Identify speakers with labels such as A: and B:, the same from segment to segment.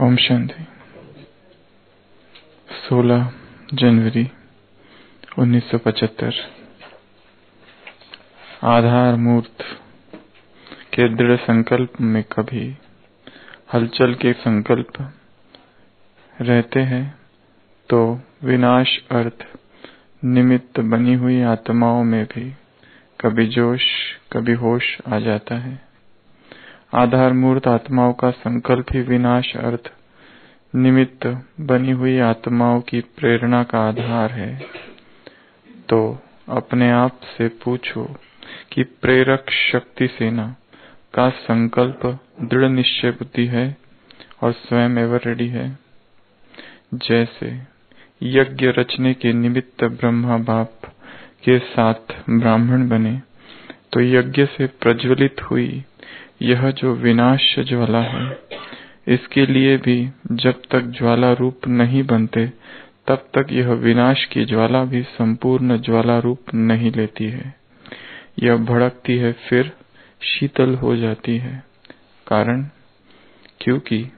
A: ओम शांति। 16 जनवरी 1975 आधार मूर्त के दृढ़ संकल्प में कभी हलचल के संकल्प रहते हैं तो विनाश अर्थ निमित्त बनी हुई आत्माओं में भी कभी जोश, कभी होश आ जाता है। आधार मूर्त आत्माओं का संकल्प ही विनाश अर्थ। निमित्त बनी हुई आत्माओं की प्रेरणा का आधार है। तो अपने आप से पूछो कि प्रेरक शक्ति सेना का संकल्प दृढ़ निश्चय बुद्धि है और स्वयं एवर रेडी है। जैसे यज्ञ रचने के निमित्त ब्रह्मा बाप के साथ ब्राह्मण बने तो यज्ञ से प्रज्वलित हुई यह जो विनाश ज्वाला है, इसके लिए भी जब तक ज्वाला रूप नहीं बनते, तब तक यह विनाश की ज्वाला भी संपूर्ण ज्वाला रूप नहीं लेती है। यह भड़कती है, फिर शीतल हो जाती है। कारण? क्योंकि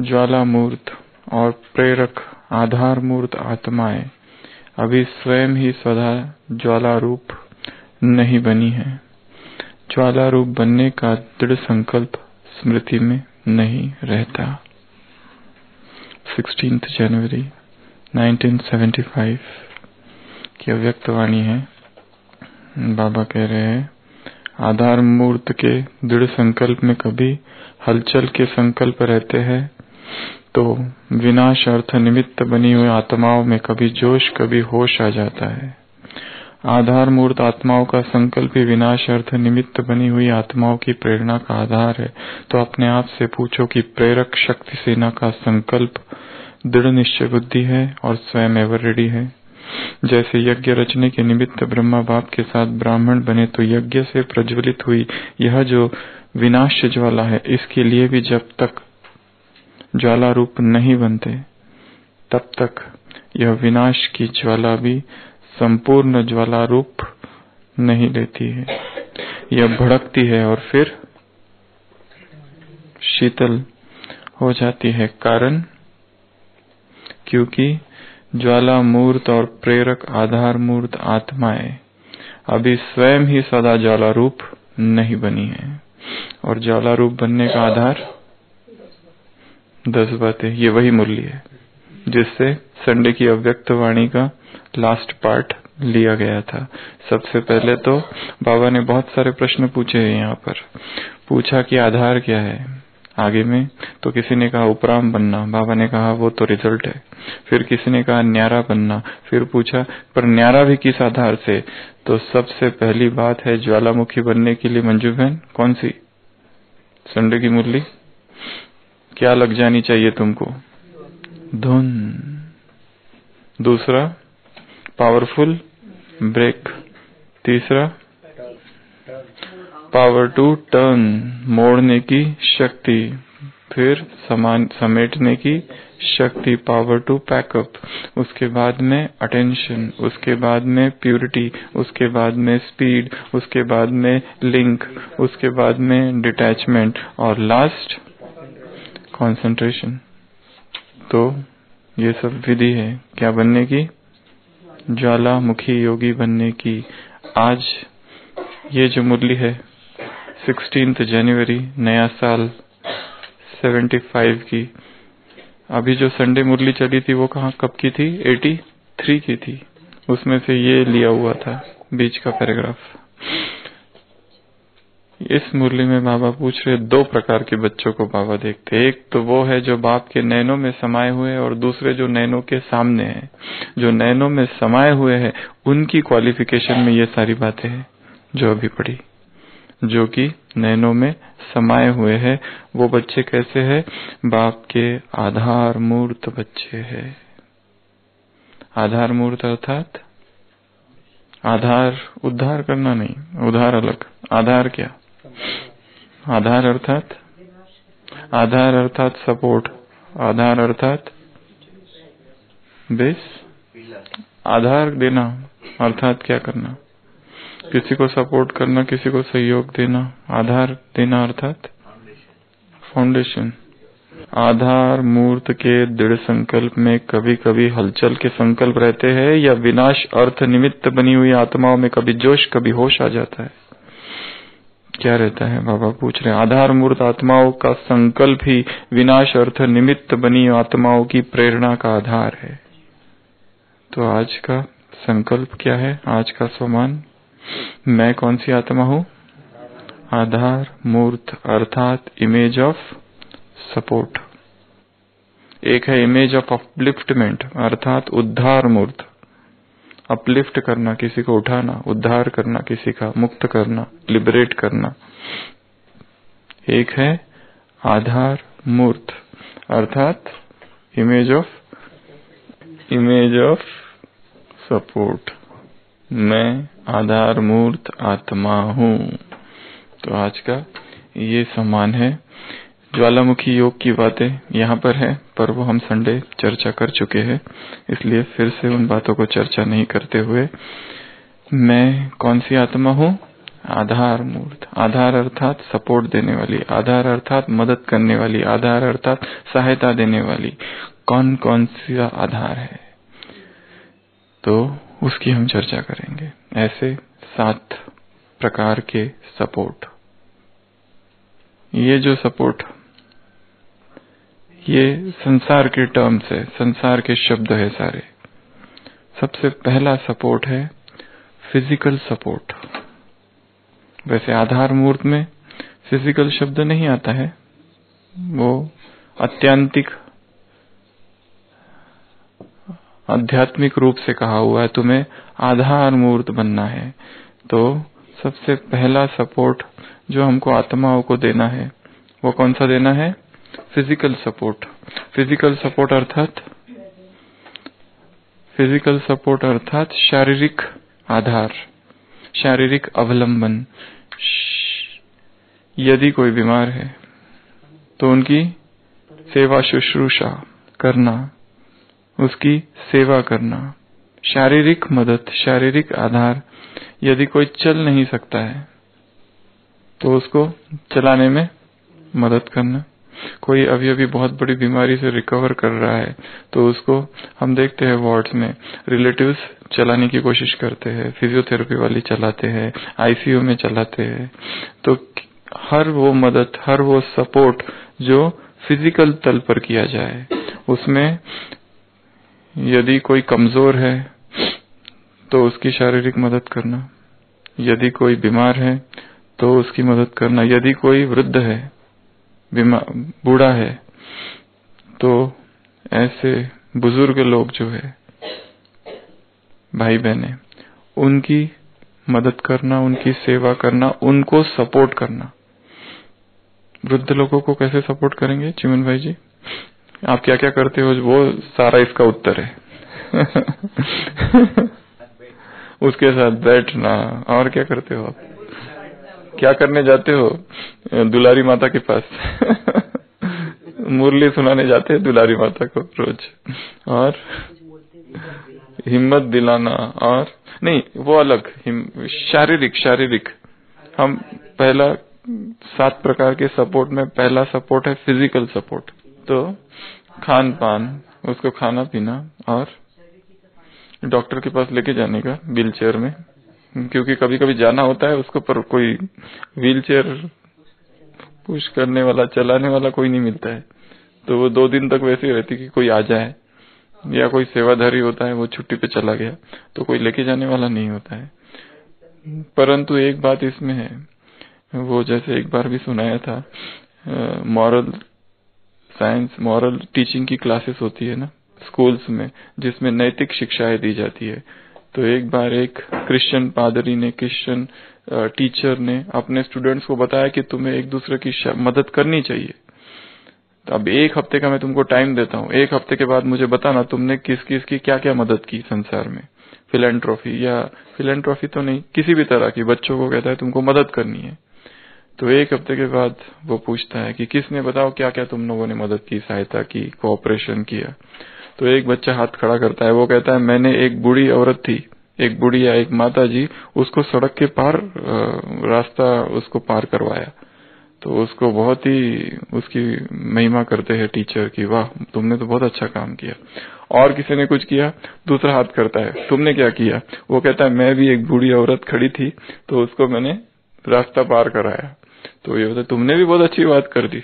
A: ज्वाला मूर्त और प्रेरक आधार मूर्त आत्माएँ अभी स्वयं ही सदा ज्वाला रूप नहीं बनी है। ज्वाला रूप बनने का दृढ़ संकल्प स्मृति में नहीं रहता। 16 जनवरी 1975 की अव्यक्त वाणी है। बाबा कह रहे हैं, आधार मूर्त के दृढ़ संकल्प में कभी हलचल के संकल्प रहते हैं तो विनाश अर्थ निमित्त बनी हुई आत्माओं में कभी जोश, कभी होश आ जाता है। आधार मूर्त आत्माओं का संकल्प ही विनाश अर्थ निमित्त बनी हुई आत्माओं की प्रेरणा का आधार है। तो अपने आप से पूछो कि प्रेरक शक्ति सेना का संकल्प दृढ़ निश्चय बुद्धि है और स्वयं एवर रेडी है। जैसे यज्ञ रचने के निमित्त ब्रह्मा बाप के साथ ब्राह्मण बने तो यज्ञ से प्रज्वलित हुई यह जो विनाश ज्वाला है, इसके लिए भी जब तक ज्वाला रूप नहीं बनते, तब तक यह विनाश की ज्वाला भी संपूर्ण ज्वाला रूप नहीं लेती है। यह भड़कती है और फिर शीतल हो जाती है। कारण? क्योंकि ज्वाला मूर्त और प्रेरक आधार मूर्त आत्माएँ अभी स्वयं ही सदा ज्वाला रूप नहीं बनी है। और ज्वाला रूप बनने का आधार? दस बातें। ये वही मूल्य है, जिससे संडे की अव्यक्त वाणी का लास्ट पार्ट लिया गया था। सबसे पहले तो बाबा ने बहुत सारे प्रश्न पूछे हैं यहाँ पर। पूछा कि आधार क्या है? आगे में तो किसी ने कहा उपराम बनना। बाबा ने कहा, वो तो रिज़ल्ट है। फिर किसी ने कहा, न्यारा बनना। फिर पूछा, पर न्यारा भी किस आधार से? तो सबसे पहली बात है ज्वालामुखी बनने के लिए मंजू बहन, कौन सी? संडे की मुरली। क्या लग जानी चाहिए तुमको? धुन। दूसरा पावरफुल, ब्रेक, तीसरा, पावर टू टर्न, मोड़ने की शक्ति, फिर समेटने की शक्ति, पावर टू पैकअप, उसके बाद में अटेंशन, उसके बाद में प्यूरिटी, उसके बाद में स्पीड, उसके बाद में लिंक, उसके बाद में डिटैचमेंट, और लास्ट कंसंट्रेशन तो ये सब विधि है। क्या बनने की? ज्वालामुखी योगी बनने की। आज ये जो मुरली है सिक्सटीन जनवरी नया साल 75 की। अभी जो संडे मुरली चली थी, वो कहा, कब की थी? 83 की थी। उसमें से ये लिया हुआ था, बीच का पैराग्राफ इस मुरली में बाबा पूछ रहे, दो प्रकार के बच्चों को बाबा देखते एक तो वो है जो बाप के नैनों में समाये हुए और दूसरे जो नैनों के सामने हैं। जो नैनों में समाये हुए हैं, उनकी क्वालिफिकेशन में ये सारी बातें हैं, जो अभी पढ़ी। जो कि नैनों में समाये हुए हैं, वो बच्चे कैसे हैं? बाप के आधार मूर्त बच्चे हैं। आधार मूर्त अर्थात आधार उद्धार करना नहीं, उधार अलग। आधार क्या? आधार अर्थात? आधार अर्थात सपोर्ट। आधार अर्थात? बेस? आधार देना। अर्थात क्या करना? किसी को सपोर्ट करना, किसी को सहयोग देना। आधार देना अर्थात? फाउंडेशन आधार मूर्त के दृढ़ संकल्प में कभी कभी हलचल के संकल्प रहते हैं या विनाश अर्थ निमित्त बनी हुई आत्माओं में कभी जोश, कभी होश आ जाता है। क्या रहता है? बाबा पूछ रहे हैं आधार मूर्त आत्माओं का संकल्प ही विनाश अर्थ निमित्त बनी आत्माओं की प्रेरणा का आधार है। तो आज का संकल्प क्या है? आज का स्वमान मैं कौन सी आत्मा हूँ? आधार मूर्त अर्थात इमेज ऑफ़ सपोर्ट एक है इमेज ऑफ़ अपलिफ्टमेंट अर्थात उद्धार मूर्त अपलिफ्ट करना, किसी को उठाना, उद्धार करना, किसी का मुक्त करना लिबरेट करना। एक है आधार मूर्त, अर्थात image of image of support मैं आधार मूर्त आत्मा हूँ। तो आज का ये समान है। ज्वालामुखी योग की बातें यहाँ पर है, पर वो हम संडे चर्चा कर चुके हैं। इसलिए फिर से उन बातों को चर्चा नहीं करते हुए मैं कौन सी आत्मा हूँ? आधार मूर्त। आधार अर्थात सपोर्ट देने वाली, आधार अर्थात मदद करने वाली, आधार अर्थात सहायता देने वाली। कौन कौन सा आधार है? तो उसकी हम चर्चा करेंगे। ऐसे सात प्रकार के सपोर्ट। ये जो सपोर्ट ये संसार के टर्म्स है, संसार के शब्द है सारे। सबसे पहला सपोर्ट है फ़िज़िकल सपोर्ट वैसे आधार मूर्त में फ़िज़िकल शब्द नहीं आता है, वो अत्यांतिक, आध्यात्मिक रूप से कहा हुआ है, तुम्हें आधार मूर्त बनना है। तो सबसे पहला सपोर्ट जो हमको आत्माओं को देना है, वो कौन सा देना है? फ़िज़िकल सपोर्ट फ़िज़िकल सपोर्ट अर्थात? फ़िज़िकल सपोर्ट अर्थात शारीरिक आधार, शारीरिक अवलंबन। यदि कोई बीमार है तो उनकी सेवा शुश्रूषा करना, उसकी सेवा करना। शारीरिक मदद, शारीरिक आधार, यदि कोई चल नहीं सकता है तो उसको चलाने में मदद करना। कोई अभी अभी बहुत बड़ी बीमारी से रिकवर कर रहा है तो उसको हम देखते हैं वार्ड्स में। रिलेटिव्स चलाने की कोशिश करते हैं फिजियोथेरेपी वाली चलाते हैं आईसीयू में चलाते हैं। तो हर वो मदद, हर वो सपोर्ट जो फ़िज़िकल तल पर किया जाए, उसमें यदि कोई कमज़ोर है तो उसकी शारीरिक मदद करना। यदि कोई बीमार है तो उसकी मदद करना। यदि कोई वृद्ध है बूढ़ा है तो ऐसे बुज़ुर्ग लोग जो है भाई बहने उनकी मदद करना, उनकी सेवा करना, उनको सपोर्ट करना। वृद्ध लोगों को कैसे सपोर्ट करेंगे, चिमन भाई जी? आप क्या क्या करते हो, वो सारा इसका उत्तर है। उसके साथ बैठना, और क्या करते हो आप? क्या करने जाते हो? दुलारी माता के पास। मुरली सुनाने जाते हैं दुलारी माता को रोज। और? हिम्मत दिलाना। और? नहीं, वो अलग। शारीरिक शारीरिक। हम पहला, सात प्रकार के सपोर्ट में पहला सपोर्ट है फ़िज़िकल सपोर्ट। तो खान पान उसको खाना पीना और? डॉक्टर के पास लेके जाने का व्हील चेयर में। क्योंकि कभी कभी जाना होता है, उसको पर कोई व्हील चेयर पुश करने वाला, चलाने वाला कोई नहीं मिलता है। तो वो दो दिन तक वैसे ही रहती कि कोई आ जाए, या कोई सेवाधारी होता है, वो छुट्टी पे चला गया तो कोई लेके जाने वाला नहीं होता है। परंतु एक बात इसमें है, वो जैसे एक बार भी सुनाया था मॉरल साइंस मॉरल टीचिंग की क्लासेस होती है ना स्कूल्स में, जिसमें नैतिक शिक्षाएँ दी जाती है। तो एक बार एक क्रिश्चियन पादरी ने क्रिश्चियन टीचर ने अपने स्टूडेंट्स को बताया कि तुम्हें एक दूसरे की मदद करनी चाहिए। तो अब एक हफ़्ते का मैं तुमको टाइम देता हूँ। एक हफ़्ते के बाद मुझे बताना तुमने किस किस की क्या क्या मदद की संसार में। फिलेंट्रॉफी या फिलेंट्रॉफी तो नहीं, किसी भी तरह की। बच्चों को कहता है, तुमको मदद करनी है। तो एक हफ़्ते के बाद वो पूछता है कि किसने बताओ क्या क्या तुम लोगों ने मदद की, सहायता की कोऑपरेशन किया। तो एक बच्चा हाथ खड़ा करता है, वो कहता है, मैंने एक बूढ़ी औरत थी, एक बूढ़ी या एक माता जी उसको सड़क के पार रास्ता उसको पार करवाया। तो उसको बहुत ही, उसकी महिमा करते हैं टीचर की, वाह, तुमने तो बहुत अच्छा काम किया। और किसी ने कुछ किया, दूसरा हाथ करता है, तुमने क्या किया? वो कहता है, मैं भी एक बूढ़ी औरत खड़ी थी तो उसको मैंने रास्ता पार कराया। तो ये तुमने भी बहुत अच्छी बात कर दी।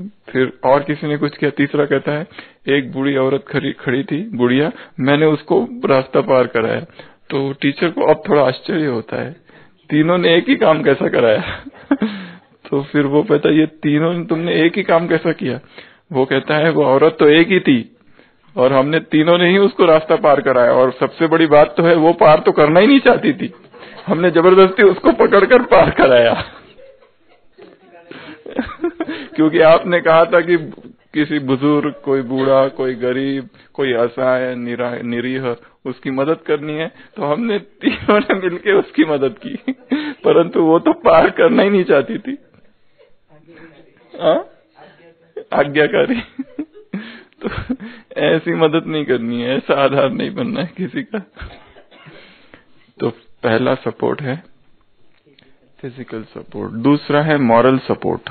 A: फिर और किसी ने कुछ किया। तीसरा कहता है, एक बूढ़ी औरत खड़ी थी, बुढ़िया, मैंने उसको रास्ता पार कराया। तो टीचर को अब थोड़ा आश्चर्य होता है। तीनों ने एक ही काम कैसा कराया? तो फिर वो कहता है, ये तीनों तुमने एक ही काम कैसा किया? वो कहता है, वो औरत तो एक ही थी और हमने तीनों ने ही उसको रास्ता पार कराया और सबसे बड़ी बात तो है, वो पार तो करना ही नहीं चाहती थी। हमने ज़बरदस्ती उसको पकड़कर पार कराया। क्योंकि आपने कहा था कि किसी बुज़ुर्ग, कोई बूढ़ा, कोई गरीब, कोई असहाय निरीह, उसकी मदद करनी है तो हमने तीनों ने मिलकर उसकी मदद की। परंतु वो तो पार करना ही नहीं चाहती थी। हाँ? आज्ञाकारी। तो ऐसी मदद नहीं करनी है, ऐसा आधार नहीं बनना है किसी का। तो पहला सपोर्ट है फ़िज़िकल सपोर्ट दूसरा है मॉरल सपोर्ट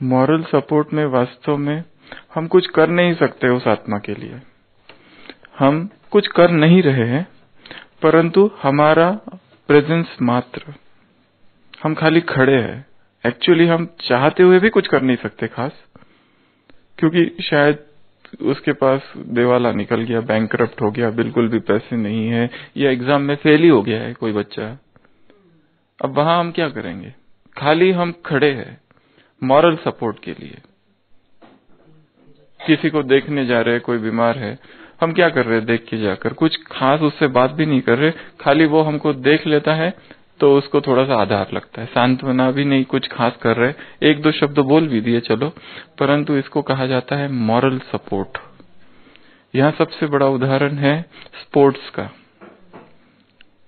A: मॉरल सपोर्ट में, वास्तव में हम कुछ कर नहीं सकते उस आत्मा के लिए। हम कुछ कर नहीं रहे हैं, परंतु हमारा प्रेजेंस मात्र। हम खाली खड़े हैं। एक्चुअली हम चाहते हुए भी कुछ कर नहीं सकते खास, क्योंकि शायद उसके पास देवाला निकल गया बैंक हो गया, बिल्कुल भी पैसे नहीं है, या एग्ज़ाम में फेल ही हो गया है कोई बच्चा। अब वहाँ हम क्या करेंगे? खाली हम खड़े हैं। मॉरल सपोर्ट के लिए। किसी को देखने जा रहे, कोई बीमार है, हम क्या कर रहे हैं देख के जाकर? कुछ खास उससे बात भी नहीं कर रहे, खाली वो हमको देख लेता है तो उसको थोड़ा सा आधार लगता है। सांत्वना भी नहीं कुछ खास कर रहे, एक दो शब्द बोल भी दिए, चलो। परंतु इसको कहा जाता है मॉरल सपोर्ट यहाँ सबसे बड़ा उदाहरण है स्पोर्ट्स का।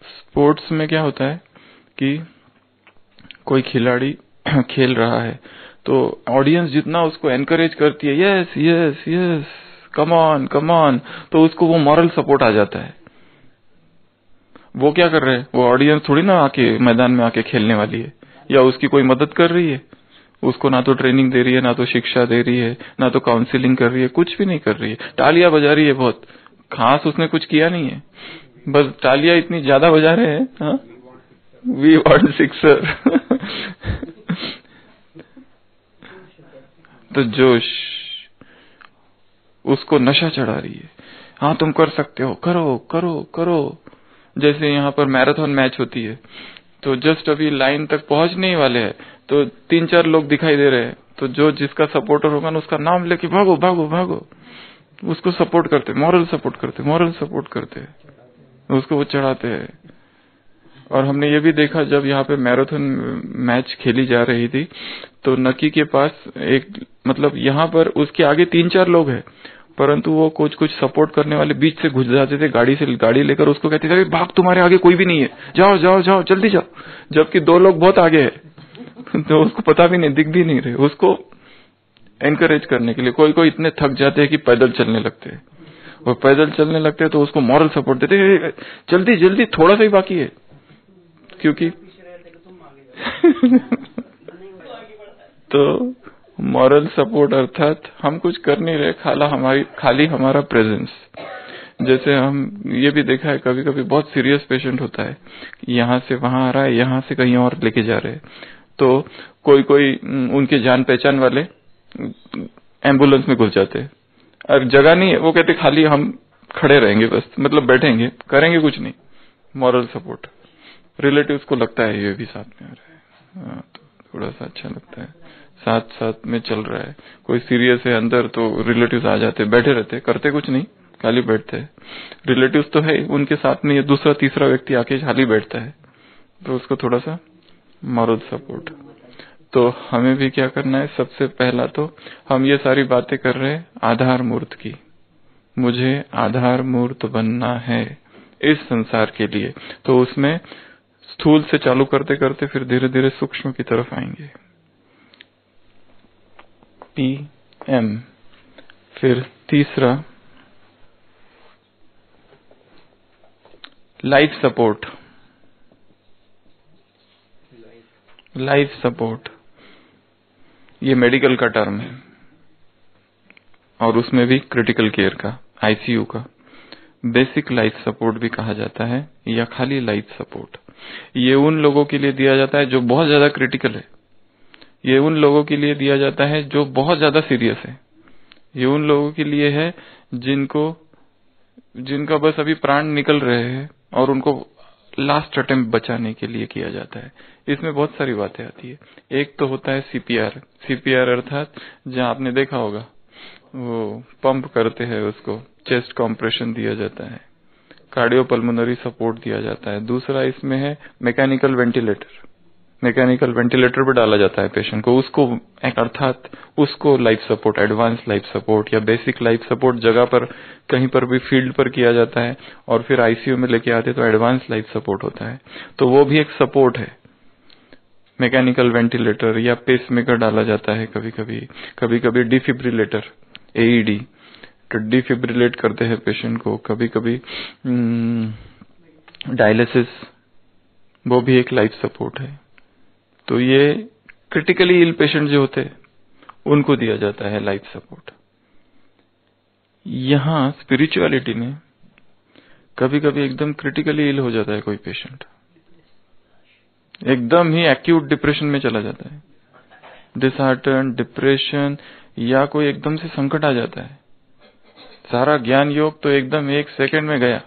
A: स्पोर्ट्स में क्या होता है कि कोई खिलाड़ी खेल रहा है तो ऑडियंस जितना उसको एनकरेज करती है yes yes yes come on come on तो उसको वो मॉरल सपोर्ट आ जाता है। वो क्या कर रहे हैं? वो ऑडियंस थोड़ी ना आके मैदान में आके खेलने वाली है, या उसकी कोई मदद कर रही है? उसको ना तो ट्रेनिंग दे रही है, ना तो शिक्षा दे रही है, ना तो काउंसिलिंग कर रही है, कुछ भी नहीं कर रही है। टालियाँ बजा रही है बहुत। खास उसने कुछ किया नहीं है। बस टालियाँ इतनी ज़्यादा बजा रहे हैं वी वांट सिक्सर तो जोश, उसको नशा चढ़ा रही है। हाँ तुम कर सकते हो। करो करो करो। जैसे यहाँ पर मैराथन मैच होती है तो जस्ट अभी लाइन तक पहुँचने ही वाले हैं तो तीन चार लोग दिखाई दे रहे हैं। तो जो जिसका सपोर्टर होगा ना, उसका नाम लेके भागो भागो भागो। उसको सपोर्ट करते मॉरल सपोर्ट करते मॉरल सपोर्ट करते। उसको वो चढ़ाते हैं। और हमने ये भी देखा जब यहाँ पे मैराथन मैच खेली जा रही थी तो नकी के पास एक मतलब यहाँ पर उसके आगे तीन चार लोग हैं, परंतु वो कुछ कुछ सपोर्ट करने वाले बीच से घुस जाते थे, गाड़ी से, गाड़ी लेकर उसको कहते थे भाग, तुम्हारे आगे कोई भी नहीं है, जाओ जाओ जाओ, जल्दी जाओ। जबकि दो लोग बहुत आगे है तो उसको पता भी नहीं, दिख भी नहीं रहे। उसको एनकरेज करने के लिए, कोई कोई इतने थक जाते हैं कि पैदल चलने लगते हैं। और पैदल चलने लगते हैं तो उसको मॉरल सपोर्ट देते हैं जल्दी जल्दी, थोड़ा सा ही बाकी है। क्योंकि तो मॉरल सपोर्ट अर्थात हम कुछ कर नहीं रहे, खाला हमारी, खाली हमारा प्रेजेंस जैसे हम ये भी देखा है कभी कभी बहुत सीरियस पेशेंट होता है यहाँ से वहाँ आ रहा है, यहाँ से कहीं और लेके जा रहे हैं। तो कोई कोई उनके जान पहचान वाले एंबुलेंस में घुस जाते हैं। और जगह नहीं है, वो कहते खाली हम खड़े रहेंगे बस मतलब बैठेंगे, करेंगे कुछ नहीं। मॉरल सपोर्ट रिलेटिव्स को लगता है ये भी साथ में आ रहा है। हाँ, तो थोड़ा सा अच्छा लगता है। साथ साथ में चल रहा है। कोई सीरियस है अंदर तो रिलेटिव्स आ जाते बैठे रहते करते कुछ नहीं खाली बैठते हैं। रिलेटिव्स तो है उनके साथ में ये दूसरा तीसरा व्यक्ति आके खाली बैठता है। तो उसको थोड़ा सा मॉरल सपोर्ट तो हमें भी क्या करना है? सबसे पहला तो हम ये सारी बातें कर रहे हैं आधार मूर्त की। मुझे आधार मूर्त बनना है इस संसार के लिए। तो उसमें स्थूल से चालू करते करते फिर धीरे धीरे सूक्ष्म की तरफ़ आएँगे। पी एम फिर तीसरा। लाइफ सपोर्ट लाइफ सपोर्ट ये मेडिकल का टर्म है। और उसमें भी क्रिटिकल केयर का आईसीयू का। बेसिक लाइफ सपोर्ट भी कहा जाता है या खाली लाइफ सपोर्ट ये उन लोगों के लिए दिया जाता है जो बहुत ज़्यादा क्रिटिकल है। ये उन लोगों के लिए दिया जाता है जो बहुत ज़्यादा सीरियस है। ये उन लोगों के लिए है जिनको, जिनका बस अभी प्राण निकल रहे हैं और उनको लास्ट अटेम्प्ट बचाने के लिए किया जाता है। इसमें बहुत सारी बातें आती है। एक तो होता है सीपीआर सीपीआर अर्थात, जहाँ आपने देखा होगा, वो पंप करते हैं उसको। चेस्ट कॉम्प्रेशन दिया जाता है। कार्डियोपल्मोनरी सपोर्ट दिया जाता है। दूसरा इसमें है मैकेनिकल वेंटिलेटर मैकेनिकल वेंटिलेटर पर डाला जाता है पेशेंट को। उसको अर्थात उसको life support advance life support या बेसिक लाइफ सपोर्ट जगह पर, कहीं पर भी फ़ील्ड पर किया जाता है और फिर आईसीयू में लेके आते तो एडवांस लाइफ सपोर्ट होता है। तो वो भी एक सपोर्ट है। मैकेनिकल वेंटिलेटर या पेस मेकर डाला जाता है कभी कभी कभी कभी डिफिब्रिलेटर एईडी तो डिफिब्रिलेट करते हैं पेशेंट को। कभी कभी डायलिसिस वो भी एक लाइफ सपोर्ट है। तो ये क्रिटिकली इल पेशेंट जो होते उनको दिया जाता है लाइफ सपोर्ट यहाँ स्पिरिचुअलिटी में कभी कभी एकदम क्रिटिकली इल हो जाता है कोई पेशेंट एकदम ही एक्यूट डिप्रेशन में चला जाता है। डिसहार्टन डिप्रेशन या कोई एकदम से संकट आ जाता है। सारा ज्ञान योग तो एकदम एक सेकंड में गया।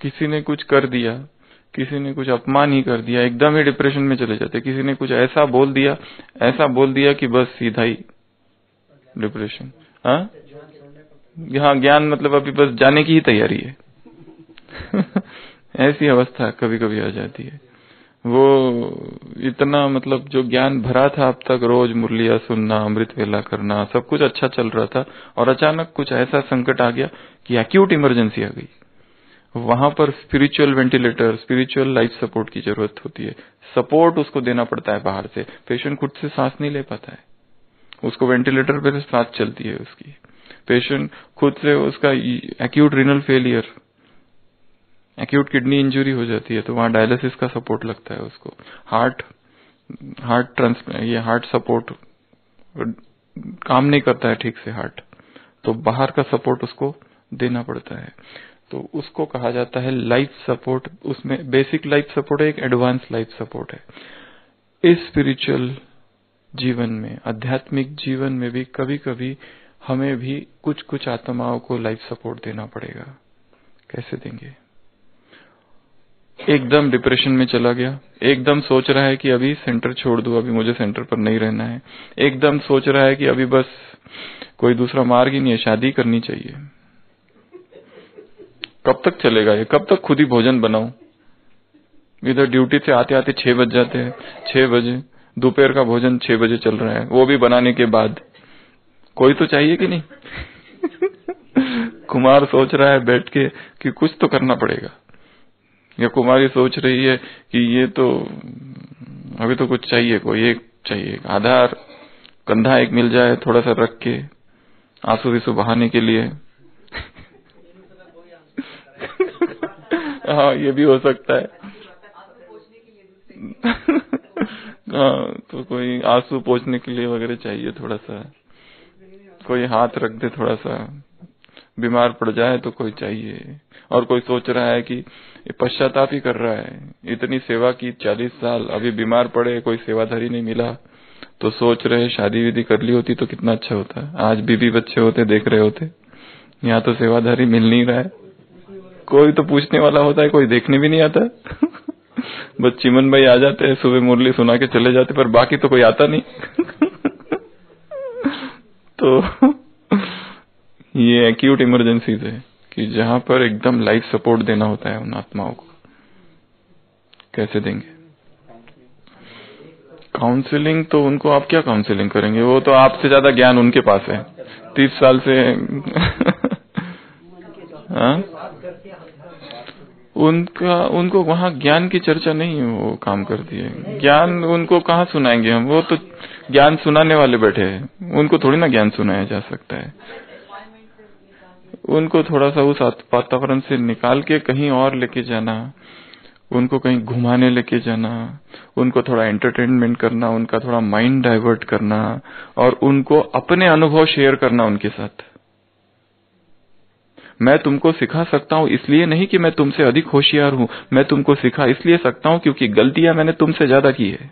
A: किसी ने कुछ कर दिया, किसी ने कुछ अपमान ही कर दिया, एकदम ही डिप्रेशन में चले जाते। किसी ने कुछ ऐसा बोल दिया, ऐसा बोल दिया कि बस सीधा ही डिप्रेशन हाँ? यहाँ ज्ञान मतलब अभी बस जाने की ही तैयारी है। ऐसी अवस्था कभी कभी आ जाती है। वो इतना मतलब जो ज्ञान भरा था अब तक, रोज मुरलिया सुनना, अमृत वेला करना, सब कुछ अच्छा चल रहा था, और अचानक कुछ ऐसा संकट आ गया कि एक्यूट इमरजेंसी आ गई। वहाँ पर spiritual ventilator spiritual life support की ज़रूरत होती है। सपोर्ट उसको देना पड़ता है बाहर से। पेशेंट खुद से सांस नहीं ले पाता है। उसको वेंटिलेटर पे सांस चलती है उसकी। पेशेंट खुद से उसका acute renal failure acute kidney injury हो जाती है तो वहाँ डायलिसिस का सपोर्ट लगता है उसको। हार्ट हार्ट ट्रांस ये हार्ट सपोर्ट काम नहीं करता है ठीक से हार्ट तो बाहर का सपोर्ट उसको देना पड़ता है। तो उसको कहा जाता है लाइफ सपोर्ट उसमें बेसिक लाइफ सपोर्ट है, एक एडवांस लाइफ सपोर्ट है। इस स्पिरिचुअल जीवन में, आध्यात्मिक जीवन में भी कभी कभी हमें भी कुछ कुछ आत्माओं को लाइफ सपोर्ट देना पड़ेगा। कैसे देंगे? एकदम डिप्रेशन में चला गया। एकदम सोच रहा है कि अभी सेंटर छोड़ दू, अभी मुझे सेंटर पर नहीं रहना है। एकदम सोच रहा है कि अभी बस कोई दूसरा मार्ग ही नहीं है, शादी करनी चाहिए। कब तक चलेगा ये? कब तक खुद ही भोजन बनाऊँ? इधर ड्यूटी से आते आते छह बज जाते हैं। छह बजे। दोपहर का भोजन छह बजे चल रहा है। वो भी बनाने के बाद। कोई तो चाहिए कि नहीं? कुमार सोच रहा है बैठ के कि कुछ तो करना पड़ेगा। या कुमारी सोच रही है कि ये तो अभी तो कुछ चाहिए, कोई एक चाहिए आधार, कंधा एक मिल जाए थोड़ा सा रख के, आँसू विसू बहाने के लिए। हाँ ये भी हो सकता है। हाँ तो कोई आँसू पोछने के लिए वगैरह चाहिए थोड़ा सा। कोई हाथ रख दे थोड़ा सा। बीमार पड़ जाए तो कोई चाहिए। और कोई सोच रहा है कि पश्चाताप ही कर रहा है। इतनी सेवा की चालीस साल, अभी बीमार पड़े, कोई सेवाधारी नहीं मिला तो सोच रहे, शादी विधि कर ली होती तो कितना अच्छा होता। आज बीबी बच्चे होते, देख रहे होते। यहाँ तो सेवाधारी मिल नहीं रहा है। कोई तो पूछने वाला होता है, कोई देखने भी नहीं आता। बस चिमन भाई आ जाते हैं, सुबह मुरली सुना के चले जाते, पर बाकी तो कोई आता नहीं। तो ये एक्यूट इमरजेंसीज है कि जहाँ पर एकदम लाइफ सपोर्ट देना होता है उन आत्माओं को। कैसे देंगे? काउंसलिंग तो उनको आप क्या काउंसलिंग करेंगे? वो तो आपसे ज़्यादा ज्ञान उनके पास है। तीस साल से हाँ? उनका, उनको वहाँ ज्ञान की चर्चा नहीं वो काम करती है। ज्ञान उनको कहाँ सुनाएँगे हम? वो तो ज्ञान सुनाने वाले बैठे हैं। उनको थोड़ी ना ज्ञान सुनाया जा सकता है। उनको थोड़ा सा उस वातावरण से निकाल के कहीं और लेके जाना, उनको कहीं घुमाने लेके जाना, उनको थोड़ा एंटरटेनमेंट करना, उनका थोड़ा माइंड डाइवर्ट करना और उनको अपने अनुभव शेयर करना उनके साथ। मैं तुमको सिखा सकता हूँ, इसलिए नहीं कि मैं तुमसे अधिक होशियार हूँ। मैं तुमको सिखा, इसलिए सकता हूँ क्योंकि गलतियाँ मैंने तुमसे ज़्यादा की है।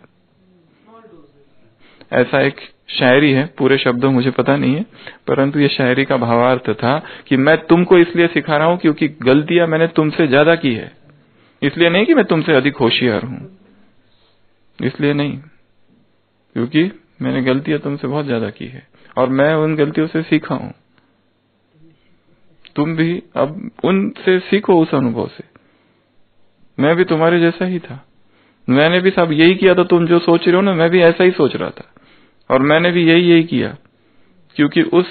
A: ऐसा एक शायरी है, पूरे शब्दों मुझे पता नहीं है, परंतु ये शायरी का भावार्थ था कि मैं तुमको इसलिए सिखा रहा हूँ क्योंकि गलतियाँ मैंने तुमसे ज़्यादा की है। इसलिए नहीं कि मैं तुमसे अधिक होशियार हूँ। इसलिए नहीं, क्योंकि मैंने गलतियाँ तुमसे बहुत ज़्यादा की है और मैं उन गलतियों से सीखा हूँ। तुम भी अब उनसे सीखो उस अनुभव से। मैं भी तुम्हारे जैसा ही था। मैंने भी सब यही किया था, तुम जो सोच रहे हो ना, मैं भी ऐसा ही सोच रहा था। और मैंने भी यही यही किया, क्योंकि उस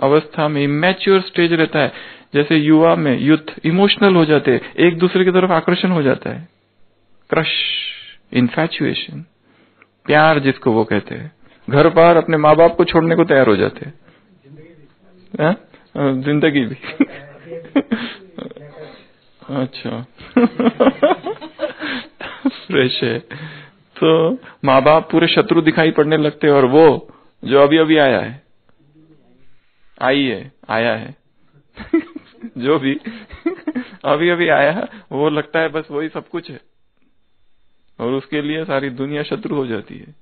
A: अवस्था में इमेच्योर स्टेज रहता है। जैसे युवा में युद्ध इमोशनल हो जाते हैं, एक दूसरे की तरफ़ आकर्षण हो जाता है। क्रश इन्फेचुएशन प्यार जिसको वो कहते हैं। घर बार अपने माँ बाप को छोड़ने को तैयार हो जाते हाँ? ज़िंदगी भी। अच्छा। फ्रेश है। तो माँ बाप पूरे शत्रु दिखाई पड़ने लगते और वो जो अभी अभी आया है, आई है, आया है, जो भी अभी अभी आया है, वो लगता है बस वही सब कुछ है। और उसके लिए सारी दुनिया शत्रु हो जाती है।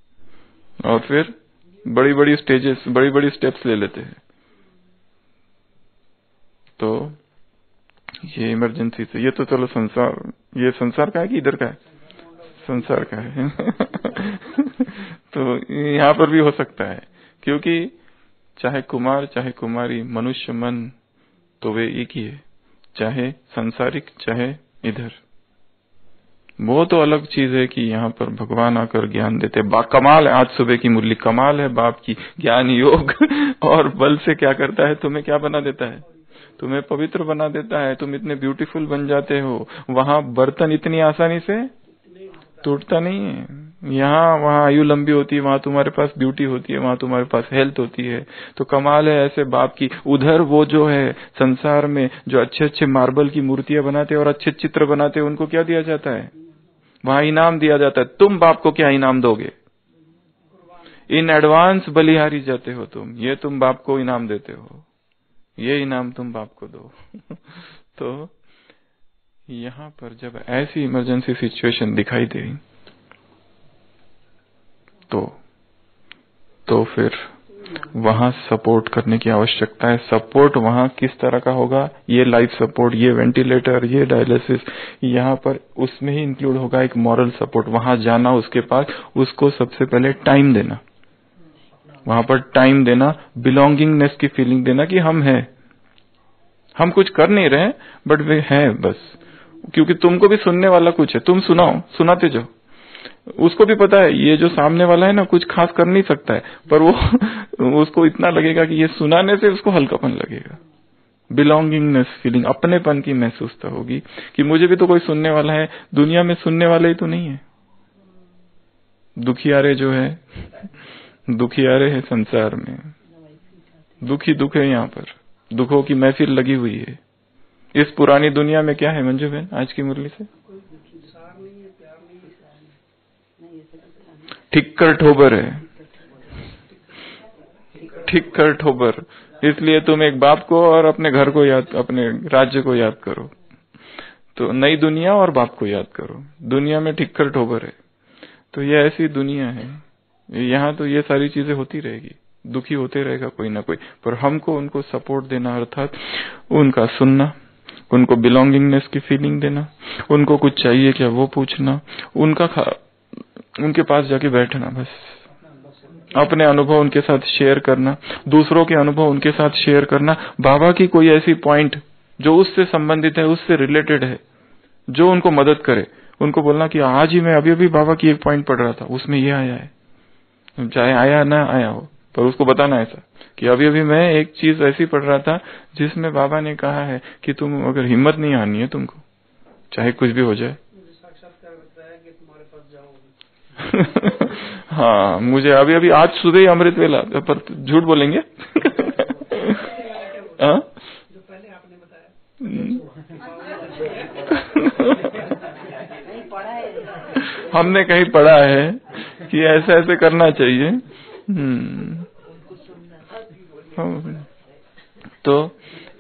A: और फिर बड़ी बड़ी स्टेजेस बड़ी बड़ी स्टेप्स ले लेते हैं। तो ये इमरजेंसी से, ये तो चलो संसार, ये संसार का है कि इधर का है? संसार का है। तो यहाँ पर भी हो सकता है, क्योंकि चाहे कुमार, चाहे कुमारी, मनुष्य मन तो वे एक ही है, चाहे संसारिक, चाहे इधर। वो तो अलग चीज़ है कि यहाँ पर भगवान आकर ज्ञान देते बा, कमाल है, आज सुबह की मुरली, कमाल है, बाप की ज्ञान योग। और बल से क्या करता है, तुम्हें क्या बना देता है? तुम्हें पवित्र बना देता है, तुम इतने ब्यूटीफुल बन जाते हो। वहाँ बर्तन इतनी आसानी से टूटता नहीं है। यहाँ, वहाँ आयु लंबी होती है, वहाँ तुम्हारे पास ब्यूटी होती है, वहाँ तुम्हारे पास हेल्थ होती है। तो कमाल है ऐसे बाप की। उधर वो जो है, संसार में जो अच्छे अच्छे मार्बल की मूर्तियाँ बनाते और अच्छे चित्र बनाते हैं, उनको क्या दिया जाता है? वहाँ इनाम दिया जाता है। तुम बाप को क्या इनाम दोगे? इन एडवांस बलिहारी जाते हो तुम। ये तुम बाप को इनाम देते हो। ये इनाम तुम बाप को दो। तो यहाँ पर जब ऐसी इमरजेंसी सिचुएशन दिखाई दे तो तो फिर वहाँ सपोर्ट करने की आवश्यकता है। सपोर्ट वहाँ किस तरह का होगा? ये लाइफ सपोर्ट ये वेंटिलेटर ये डायलिसिस यहाँ पर उसमें ही इंक्लूड होगा एक मॉरल सपोर्ट वहाँ जाना, उसके पास, उसको सबसे पहले टाइम देना। वहाँ पर टाइम देना बिलोंगिंगनेस की फीलिंग देना कि हम हैं। हम कुछ कर नहीं रहे बट वे हैं, बस। क्योंकि तुमको भी सुनने वाला कुछ है। तुम सुनाओ, सुनाते जाओ। उसको भी पता है, ये जो सामने वाला है ना, कुछ खास कर नहीं सकता है। पर वो उसको इतना लगेगा कि ये सुनाने से उसको हल्कापन लगेगा। बिलोंगिंगनेस फीलिंग अपनेपन की महसूसता होगी। कि मुझे भी तो कोई सुनने वाला है, दुनिया में सुनने वाले ही तो नहीं है। दुखियारे जो है दुखियारे है संसार में। दुखी दुख है यहाँ पर। दुखों की महफिल लगी हुई है। इस पुरानी दुनिया में क्या है मंजू बहन, आज की मुरली से? ठिक्कर ठोबर है। ठिक्कर ठोबर। इसलिए तुम एक बाप को और अपने घर को याद, अपने राज्य को याद करो। तो नई दुनिया और बाप को याद करो। दुनिया में ठिक्कर ठोबर है। तो ये ऐसी दुनिया है। यहाँ तो ये सारी चीज़ें होती रहेगी। दुखी होते रहेगा कोई ना कोई। पर हमको उनको सपोर्ट देना अर्थात उनका सुनना। उनको बिलोंगिंगनेस की फीलिंग देना, उनको कुछ चाहिए क्या वो पूछना, उनका उनके पास जाके बैठना बस। अपने अनुभव उनके साथ शेयर करना, दूसरों के अनुभव उनके साथ शेयर करना। बाबा की कोई ऐसी पॉइंट जो उससे संबंधित है, उससे रिलेटेड है, जो उनको मदद करे, उनको बोलना कि आज ही मैं अभी अभी बाबा की एक पॉइंट पढ़ रहा था, उसमें ये आया है। चाहे आया ना आया हो, पर उसको बताना ऐसा। कि अभी अभी मैं एक चीज़ ऐसी पढ़ रहा था जिसमें बाबा ने कहा है कि तुम अगर हिम्मत नहीं आनी है तुमको, चाहे कुछ भी हो जाए। हाँ मुझे अभी अभी आज सुबह ही अमृत वेला, पर झूठ बोलेंगे? हाँ? हमने कहीं पढ़ा है कि ऐसे ऐसे करना चाहिए। हम्म। तो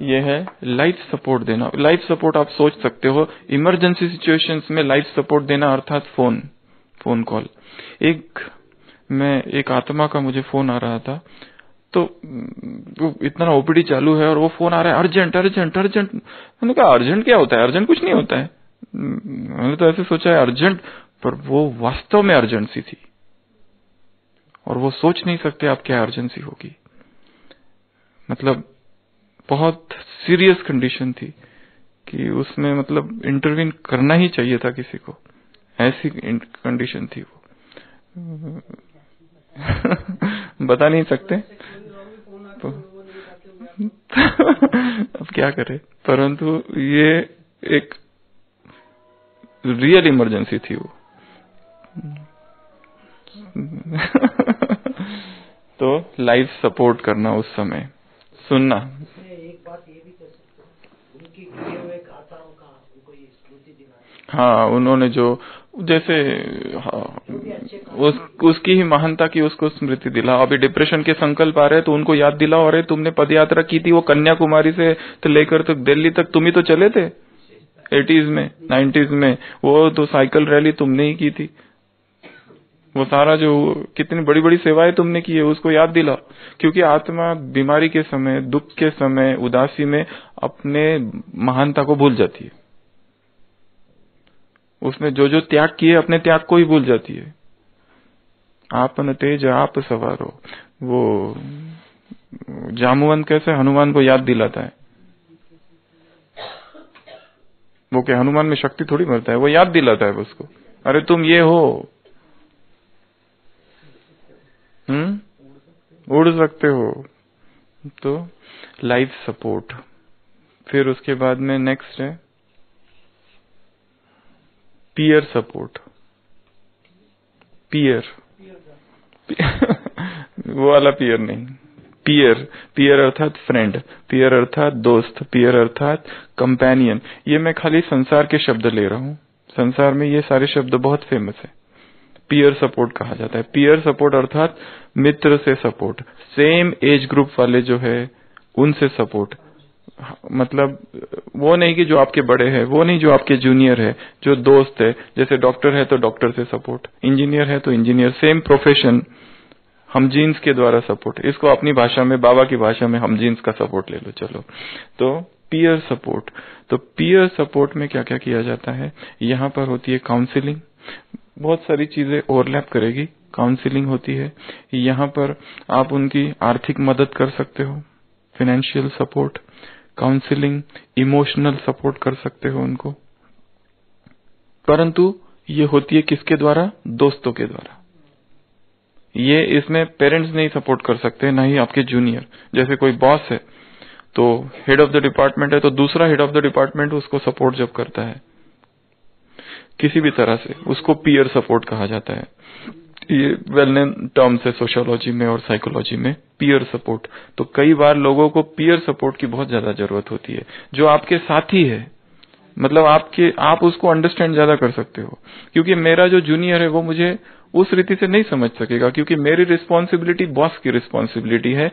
A: ये है लाइफ सपोर्ट देना। लाइफ सपोर्ट आप सोच सकते हो। इमरजेंसी सिचुएशंस में लाइफ सपोर्ट देना अर्थात फ़ोन फ़ोन कॉल एक, मैं, एक आत्मा का मुझे फ़ोन आ रहा था। तो इतना ओपीडी चालू है और वो फ़ोन आ रहा है अर्जेंट अर्जेंट अर्जेंट मैंने कहा अर्जेंट क्या होता है? अर्जेंट कुछ नहीं होता है. मैंने तो ऐसे सोचा है अर्जेंट पर वो वास्तव में अर्जेंसी थी। और वो सोच नहीं सकते आप क्या अर्जेंसी होगी। मतलब बहुत सीरियस कंडीशन थी कि उसमें मतलब इंटरवीन करना ही चाहिए था किसी को। ऐसी कंडीशन थी वो। बता नहीं सकते। तो अब क्या करें? परंतु ये एक रियल इमरजेंसी थी वो। तो लाइफ सपोर्ट करना उस समय। सुनना। हाँ उन्होंने जो जैसे हाँ, उस, उसकी ही महानता की उसको स्मृति दिला। अभी डिप्रेशन के संकल्प आ रहे तो उनको याद दिला अरे तुमने पद यात्रा की थी वो कन्याकुमारी से तो लेकर तक दिल्ली तक तुम ही तो चले थे। एटीज में नाइन्टीज में वो तो साइकिल रैली तुमने ही की थी। वो सारा जो कितनी बड़ी बड़ी सेवाएँ तुमने की है, उसको याद दिला क्योंकि आत्मा बीमारी के समय, दुख के समय, उदासी में अपने महानता को भूल जाती है। उसने जो जो त्याग किए, अपने त्याग को ही भूल जाती है। आप न तेज, आप सवार। वो जामुवंत कैसे हनुमान को याद दिलाता है? वो क्या हनुमान में शक्ति थोड़ी मरता है? वो याद दिलाता है उसको। अरे तुम ये हो हम्म? उड़ सकते हो। तो लाइफ सपोर्ट फिर उसके बाद में नेक्स्ट है पियर सपोर्ट पियर वो वाला पियर नहीं। पियर पियर अर्थात फ्रेंड पियर अर्थात दोस्त। पियर अर्थात कंपेनियन ये मैं खाली संसार के शब्द ले रहा हूँ। संसार में ये सारे शब्द बहुत फ़ेमस है। पियर सपोर्ट कहा जाता है। पियर सपोर्ट अर्थात मित्र से सपोर्ट सेम एज ग्रुप वाले जो है, उनसे सपोर्ट मतलब वो नहीं कि जो आपके बड़े हैं, वो नहीं जो आपके जूनियर है, जो दोस्त है। जैसे डॉक्टर है तो डॉक्टर से सपोर्ट इंजीनियर है तो इंजीनियर सेम प्रोफेशन हम जीन्स के द्वारा सपोर्ट इसको अपनी भाषा में, बाबा की भाषा में हम जीन्स का सपोर्ट ले लो, चलो। तो पियर सपोर्ट तो पियर सपोर्ट में क्या क्या किया जाता है? यहाँ पर होती है काउंसिलिंग बहुत सारी चीज़ें ओवरलैप करेगी काउंसलिंग होती है, यहाँ पर आप उनकी आर्थिक मदद कर सकते हो financial support counselling emotional support कर सकते हो उनको। परंतु ये होती है किसके द्वारा? दोस्तों के द्वारा। ये इसमें पेरेंट्स नहीं सपोर्ट कर सकते, ना ही आपके जूनियर जैसे कोई बॉस है तो हेड ऑफ़ द डिपार्टमेंट है तो दूसरा हेड ऑफ़ द डिपार्टमेंट उसको सपोर्ट जब करता है। किसी भी तरह से, उसको पीयर सपोर्ट कहा जाता है। ये वेल नोन टर्म्स है सोशियोलॉजी में और साइकोलॉजी में पीयर सपोर्ट तो कई बार लोगों को पीयर सपोर्ट की बहुत ज़्यादा ज़रूरत होती है, जो आपके साथी है। मतलब आपके, आप उसको अंडरस्टैंड ज़्यादा कर सकते हो। क्योंकि मेरा जो जूनियर है, वो मुझे उस रीति से नहीं समझ सकेगा, क्योंकि मेरी रिस्पॉन्सिबिलिटी बॉस की रिस्पॉन्सिबिलिटी है,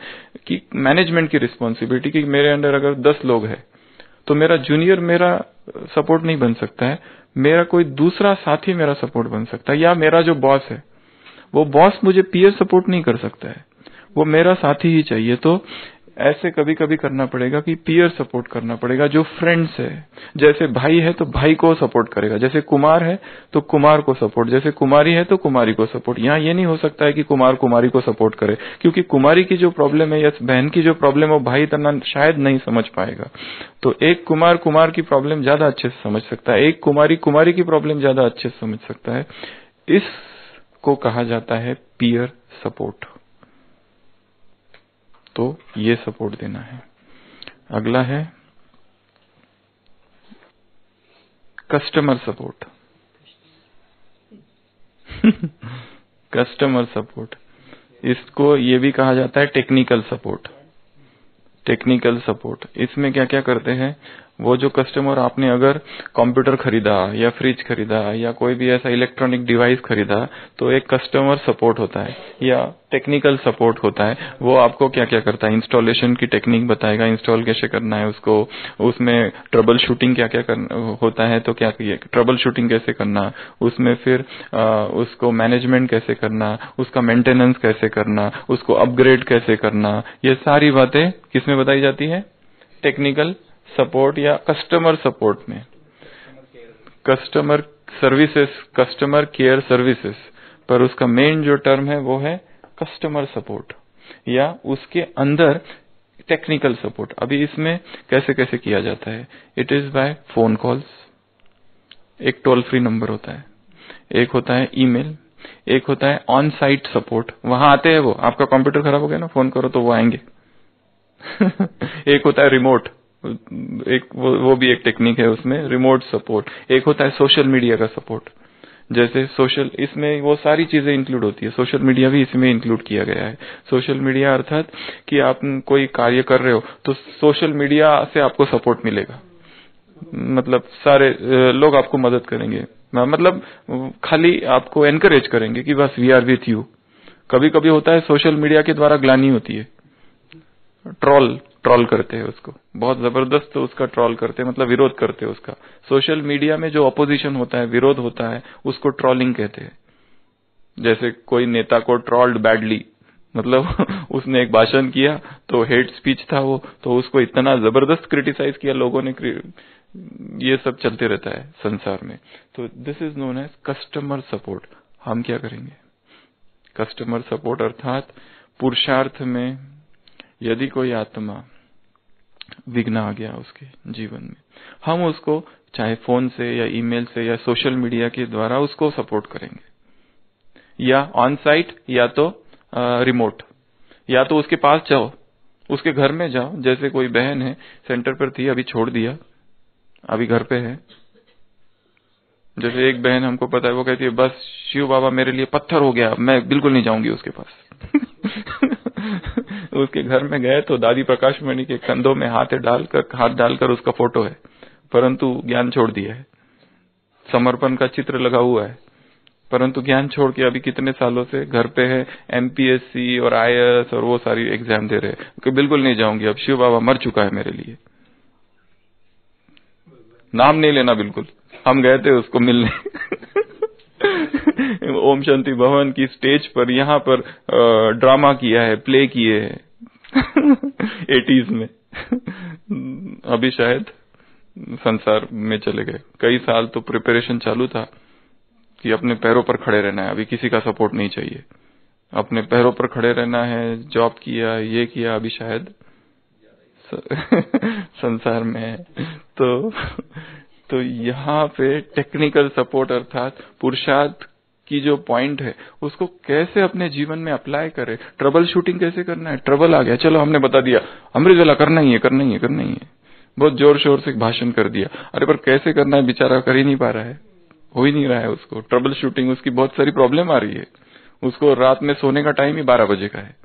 A: कि मैनेजमेंट की रिस्पॉन्सिबिलिटी कि मेरे अंडर अगर दस लोग है तो मेरा जूनियर मेरा सपोर्ट नहीं बन सकता है। मेरा कोई दूसरा साथी मेरा सपोर्ट बन सकता है, या मेरा जो बॉस है, वो बॉस मुझे पीयर सपोर्ट नहीं कर सकता है। वो मेरा साथी ही चाहिए तो ऐसे कभी कभी करना पड़ेगा कि पीयर सपोर्ट करना पड़ेगा, जो फ्रेंड्स है। जैसे भाई है तो भाई को सपोर्ट करेगा, जैसे कुमार है तो कुमार को सपोर्ट जैसे कुमारी है तो कुमारी को सपोर्ट यहाँ ये नहीं हो सकता है कि कुमार कुमारी को सपोर्ट करे, क्योंकि कुमारी की जो प्रॉब्लम है या बहन की जो प्रॉब्लम है, वो भाई तना शायद नहीं समझ पाएगा। तो एक कुमार कुमार की प्रॉब्लम ज़्यादा अच्छे से समझ सकता है, एक कुमारी कुमारी की प्रॉब्लम ज़्यादा अच्छे से समझ सकता है। इसको कहा जाता है पियर सपोर्ट तो ये सपोर्ट देना है। अगला है कस्टमर सपोर्ट। Customer support. इसको ये भी कहा जाता है टेक्निकल सपोर्ट। Technical support. इसमें क्या क्या करते हैं? वो जो कस्टमर आपने अगर कंप्यूटर खरीदा या फ्रिज खरीदा या कोई भी ऐसा इलेक्ट्रॉनिक डिवाइस खरीदा तो एक कस्टमर सपोर्ट होता है या टेक्निकल सपोर्ट होता है। वो आपको क्या क्या करता है? इंस्टॉलेशन की टेक्निक बताएगा इंस्टॉल कैसे करना है उसको, उसमें ट्रबल शूटिंग क्या क्या होता है तो क्या ट्रबल शूटिंग कैसे करना, उसमें फिर उसको मैनेजमेंट कैसे करना, उसका मेंटेनेंस कैसे करना, उसको अपग्रेड कैसे करना, ये सारी बातें किसमें बताई जाती है? टेक्निकल सपोर्ट या कस्टमर सपोर्ट में। Customer services customer care services पर उसका मेन जो टर्म है वो है कस्टमर सपोर्ट, या उसके अंदर टेक्निकल सपोर्ट। अभी इसमें कैसे कैसे किया जाता है? It is by phone calls एक टोल फ्री नंबर होता है। एक होता है ईमेल एक होता है ऑन साइट सपोर्ट वहाँ आते हैं वो। आपका कंप्यूटर खराब हो गया ना? फ़ोन करो तो वो आएँगे। एक होता है रिमोट वो, वो भी एक टेक्निक है उसमें रिमोट सपोर्ट एक होता है सोशल मीडिया का सपोर्ट जैसे सोशल इसमें वो सारी चीज़ें इंक्लूड होती है. सोशल मीडिया भी इसमें इंक्लूड किया गया है. सोशल मीडिया अर्थात कि आप कोई कार्य कर रहे हो तो सोशल मीडिया से आपको सपोर्ट मिलेगा. मतलब सारे लोग आपको मदद करेंगे. मतलब खाली आपको एनकरेज करेंगे कि बस वी आर विथ यू कभी कभी होता है सोशल मीडिया के द्वारा ग्लानी होती है. ट्रॉल ट्रॉल करते हैं उसको। बहुत ज़बरदस्त उसका ट्रॉल करते हैं मतलब विरोध करते हैं उसका। सोशल मीडिया में जो अपोजिशन होता है, विरोध होता है, उसको ट्रॉलिंग कहते हैं। जैसे कोई नेता को ट्रॉल्ड बैडली मतलब उसने एक भाषण किया तो हेट स्पीच था वो तो उसको इतना ज़बरदस्त क्रिटिसाइज किया, लोगों ने ये सब चलते रहता है संसार में। तो this is known as customer support हम क्या करेंगे? कस्टमर सपोर्ट अर्थात पुरुषार्थ में यदि कोई आत्मा विघ्न आ गया उसके जीवन में, हम उसको चाहे फ़ोन से या ईमेल से या सोशल मीडिया के द्वारा उसको सपोर्ट करेंगे। या ऑन साइट या तो रिमोट या तो उसके पास जाओ, उसके घर में जाओ, जैसे कोई बहन है सेंटर पर थी, अभी छोड़ दिया, अभी घर पे है। जैसे एक बहन हमको पता है, वो कहती है, बस शिव बाबा मेरे लिए पत्थर हो गया मैं बिल्कुल नहीं जाऊँगी उसके पास। उसके घर में गए तो दादी प्रकाश मणि के कंधों में हाथ डालकर उसका फ़ोटो है। परंतु ज्ञान छोड़ दिया है। समर्पण का चित्र लगा हुआ है। परंतु ज्ञान छोड़ के अभी कितने सालों से घर पे है एमपीएससी और आईएएस और वो सारी एग्ज़ाम दे रहे कि बिल्कुल नहीं जाऊँगी। अब शिव बाबा मर चुका है मेरे लिए। नाम नहीं लेना बिल्कुल। हम गए थे उसको मिलने। ओम शांति भवन की स्टेज पर यहाँ पर ड्रामा किया है, प्ले किए हैं। एटीज में। अभी शायद संसार में चले गए। कई साल तो प्रिपरेशन चालू था कि अपने पैरों पर खड़े रहना है। अभी किसी का सपोर्ट नहीं चाहिए। अपने पैरों पर खड़े रहना है जॉब किया, ये किया, अभी शायद संसार में तो तो यहाँ पे टेक्निकल सपोर्ट अर्थात पुरुषार्थ की जो पॉइंट है, उसको कैसे अपने जीवन में अप्लाई करे? ट्रबल शूटिंग कैसे करना है? ट्रबल आ गया। चलो, हमने बता दिया। अमृत करना ही है, करना ही है, करना ही है। बहुत ज़ोर शोर से भाषण कर दिया। अरे, पर कैसे करना है? बेचारा कर ही नहीं पा रहा है। हो ही नहीं रहा है उसको। ट्रबल शूटिंग उसकी बहुत सारी प्रॉब्लम आ रही है। उसको रात में सोने का टाइम ही बारह बजे का है।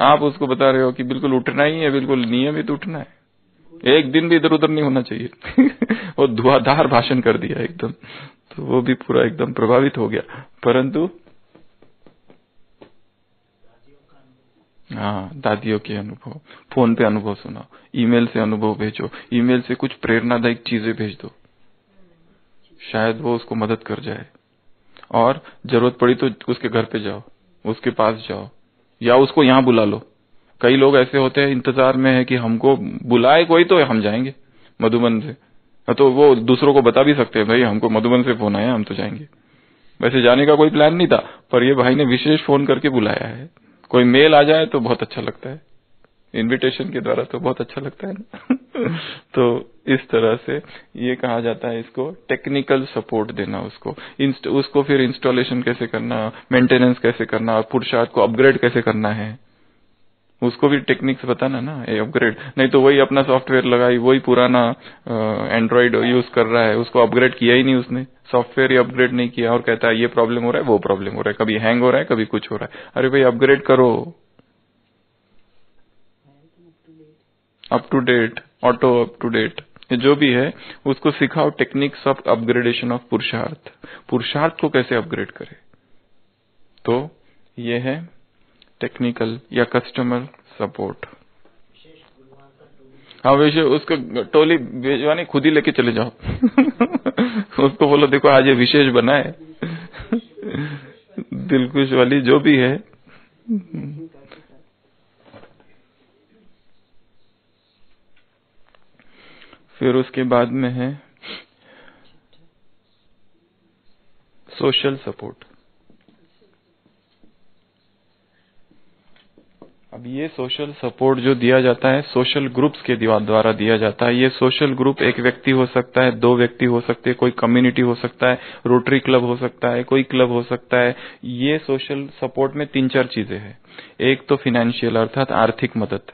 A: आप उसको बता रहे हो कि बिल्कुल उठना ही है, बिल्कुल नियमित उठना है। एक दिन भी इधर उधर नहीं होना चाहिए। और धुआधार भाषण कर दिया एकदम। तो वो भी पूरा एकदम प्रभावित हो गया। परंतु हाँ दादियों के अनुभव। फ़ोन पे अनुभव सुनाओ। ईमेल से अनुभव भेजो। ईमेल से कुछ प्रेरणादायक चीज़ें भेज दो। शायद वो उसको मदद कर जाए। और ज़रूरत पड़ी तो उसके घर पे जाओ। उसके पास जाओ। या उसको यहाँ बुला लो। कई लोग ऐसे होते हैं, इंतज़ार में है कि हमको बुलाए कोई तो हम जाएँगे। मधुबन से। तो वो दूसरों को बता भी सकते हैं, भाई, हमको मधुबन से फ़ोन आया, हम तो जाएँगे। वैसे जाने का कोई प्लान नहीं था, पर ये भाई ने विशेष फ़ोन करके बुलाया है। कोई मेल आ जाए तो बहुत अच्छा लगता है। इनविटेशन के द्वारा तो बहुत अच्छा लगता है ना? तो इस तरह से ये कहा जाता है इसको टेक्निकल सपोर्ट देना उसको। उसको फिर इंस्टॉलेशन कैसे करना मेंटेनेंस कैसे करना, पुरुषार्थ को अपग्रेड कैसे करना है? उसको भी टेक्निक्स बताना ना अपग्रेड नहीं तो वही अपना सॉफ्टवेयर लगाई, वही पुराना एंड्रॉइड यूज़ कर रहा है, उसको अपग्रेड किया ही नहीं उसने। सॉफ्टवेयर ही अपग्रेड नहीं किया और कहता है, ये प्रॉब्लम हो रहा है, वो प्रॉब्लम हो रहा है, कभी हैंग हो रहा है, कभी कुछ हो रहा है। अरे भाई अपग्रेड करो। Up to date auto up to date जो भी है, उसको सिखाओ टेक्निक्स ऑफ़ अपग्रेडेशन ऑफ़ पुरुषार्थ पुरुषार्थ को कैसे अपग्रेड करे? तो ये है टेक्निकल या कस्टमर सपोर्ट हाँ वैसे उसको टोली भेजवानी खुद ही लेके चले जाओ। उसको बोलो, देखो, आज ये विशेष बना है। दिलकुश वाली जो भी है। फिर उसके बाद में है सोशल सपोर्ट अब ये सोशल सपोर्ट जो दिया जाता है सोशल ग्रुप्स के द्वारा दिया जाता है। ये सोशल ग्रुप एक व्यक्ति हो सकता है, दो व्यक्ति हो सकते हैं, कोई कम्युनिटी हो सकता है रोटरी क्लब हो सकता है, कोई क्लब हो सकता है। ये सोशल सपोर्ट में तीन चार चीज़ें हैं। एक तो फिनेंशियल अर्थात आर्थिक मदद।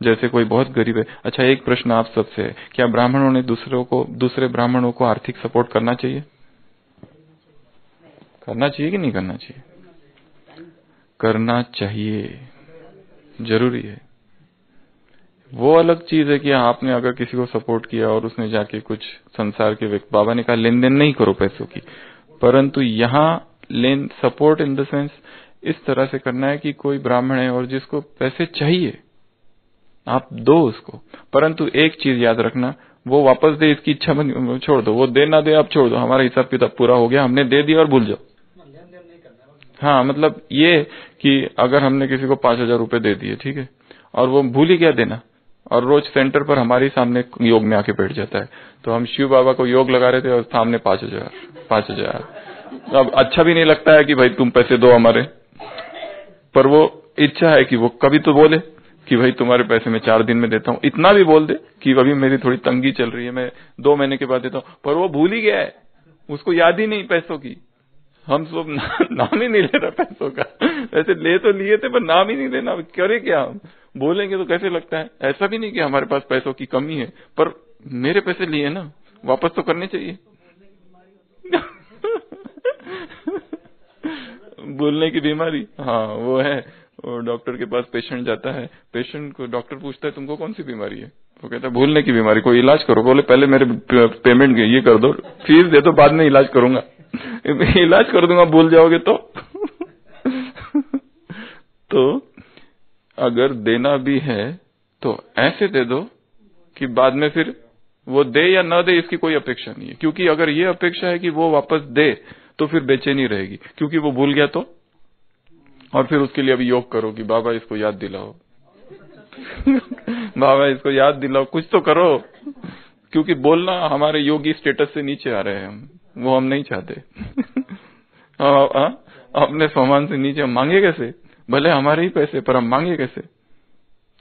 A: जैसे कोई बहुत गरीब है। अच्छा एक प्रश्न आप सबसे है क्या ब्राह्मणों ने दूसरों ब्राह्मणों को आर्थिक सपोर्ट करना चाहिए? करना चाहिए कि नहीं करना चाहिए? करना चाहिए। ज़रूरी है। वो अलग चीज़ है कि आपने अगर किसी को सपोर्ट किया और उसने जाके कुछ संसार के बाबा ने कहा लेन देन नहीं करो पैसों की। परंतु यहाँ लेन, सपोर्ट इन द सेंस, इस तरह से करना है कि कोई ब्राह्मण है और जिसको पैसे चाहिए, आप दो उसको। परंतु एक चीज़ याद रखना, वो वापस दे, इसकी इच्छा छोड़ दो, वो दे ना दे आप छोड़ दो, हमारा हिसाब किताब पूरा हो गया, हमने दे दिया और भूल जाओ। हाँ मतलब ये कि अगर हमने किसी को पाँच हज़ार रुपये दे दिए, ठीक है, और वो भूल ही गया देना, और रोज सेंटर पर हमारे सामने योग में आके बैठ जाता है तो हम शिव बाबा को योग लगा रहे थे और सामने पाँच हज़ार पाँच हज़ार। अब अच्छा भी नहीं लगता है कि भाई तुम पैसे दो हमारे, पर वो इच्छा है कि वो कभी तो बोले कि भाई तुम्हारे पैसे मैं चार दिन में देता हूँ, इतना भी बोल दे कि अभी मेरी थोड़ी तंगी चल रही है, मैं दो महीने के बाद देता हूँ, पर वो भूल ही गया है, उसको याद ही नहीं पैसों की। हम सब नाम ही नहीं ले रहा पैसों का। वैसे ले तो लिए थे, पर नाम ही नहीं लेना करे क्या हम? बोलेंगे तो कैसे लगता है? ऐसा भी नहीं कि हमारे पास पैसों की कमी है, पर मेरे पैसे लिए ना, वापस तो करने चाहिए। बोलने की बीमारी? हाँ वो है। डॉक्टर के पास पेशेंट जाता है पेशेंट को डॉक्टर पूछता है, तुमको कौन सी बीमारी है? वो कहता है, भूलने की बीमारी, कोई इलाज करो, बोले, पहले मेरे पेमेंट ये कर दो फ़ीस दे दो, बाद में इलाज करूँगा। इलाज कर दूँगा, भूल जाओगे तो। तो अगर देना भी है तो ऐसे दे दो कि बाद में फिर वो दे या न दे, इसकी कोई अपेक्षा नहीं है। क्योंकि अगर ये अपेक्षा है कि वो वापस दे तो फिर बेचैनी रहेगी। क्योंकि वो भूल गया तो। और फिर उसके लिए अभी योग करो कि बाबा इसको याद दिलाओ। बाबा इसको याद दिलाओ। कुछ तो करो। क्योंकि बोलना हमारे योगी स्टेटस से नीचे आ रहे हैं हम। वो हम नहीं चाहते। अपने सामान से नीचे। मांगे कैसे? भले हमारे ही पैसे, पर हम मांगे कैसे?